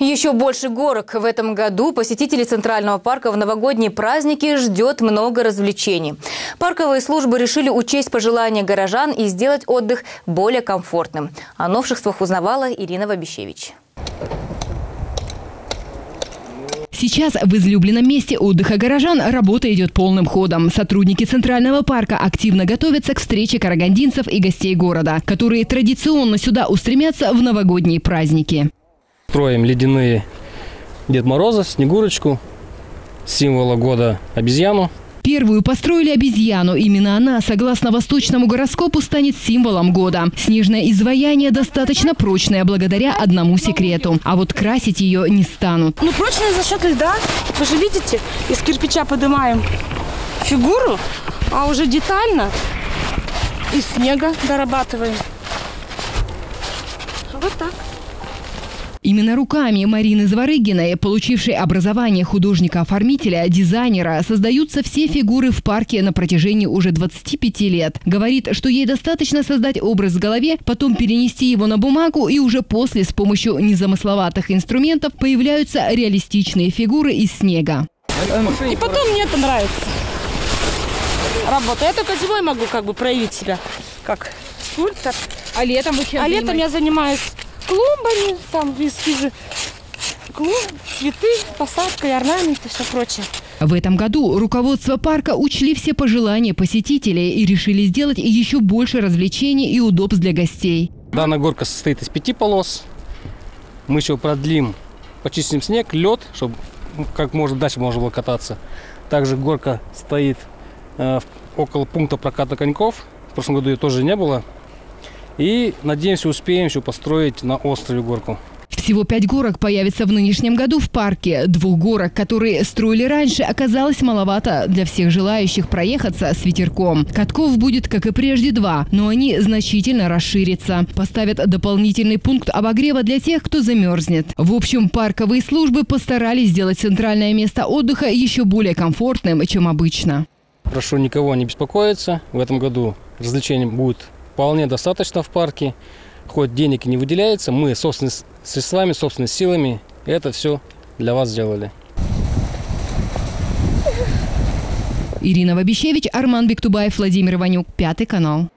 Еще больше горок. В этом году посетителей Центрального парка в новогодние праздники ждет много развлечений. Парковые службы решили учесть пожелания горожан и сделать отдых более комфортным. О новшествах узнавала Ирина Вабищевич. Сейчас в излюбленном месте отдыха горожан работа идет полным ходом. Сотрудники Центрального парка активно готовятся к встрече карагандинцев и гостей города, которые традиционно сюда устремятся в новогодние праздники. Строим ледяные Дед Мороза, Снегурочку, символа года обезьяну. Первую построили обезьяну. Именно она, согласно восточному гороскопу, станет символом года. Снежное изваяние достаточно прочное благодаря одному секрету. А вот красить ее не станут. Ну, прочное за счет льда. Вы же видите, из кирпича поднимаем фигуру, а уже детально из снега дорабатываем. Вот так. Именно руками Марины Зворыгиной, получившей образование художника-оформителя, дизайнера, создаются все фигуры в парке на протяжении уже 25 лет. Говорит, что ей достаточно создать образ в голове, потом перенести его на бумагу и уже после с помощью незамысловатых инструментов появляются реалистичные фигуры из снега. И потом мне это нравится. Работа. Я только зимой могу как бы проявить себя как скульптор. А летом вы чем А летом я занимаюсь клумбами, там эскизы, клумб, цветы, посадка и орнаменты, все прочее. В этом году руководство парка учли все пожелания посетителей и решили сделать еще больше развлечений и удобств для гостей. Данная горка состоит из пяти полос. Мы еще продлим, почистим снег, лед, чтобы как можно дальше можно было кататься. Также горка стоит э, около пункта проката коньков. В прошлом году ее тоже не было. И надеемся, успеем еще построить на острове горку. Всего пять горок появится в нынешнем году в парке. Двух горок, которые строили раньше, оказалось маловато для всех желающих проехаться с ветерком. Катков будет, как и прежде, два, но они значительно расширятся. Поставят дополнительный пункт обогрева для тех, кто замерзнет. В общем, парковые службы постарались сделать центральное место отдыха еще более комфортным, чем обычно. Прошу никого не беспокоиться. В этом году развлечений будет вполне достаточно в парке. Хоть денег и не выделяется, мы собственными средствами, собственными силами это все для вас сделали. Ирина Вабищевич, Арман Бектубаев, Владимир Иванюк, Пятый канал.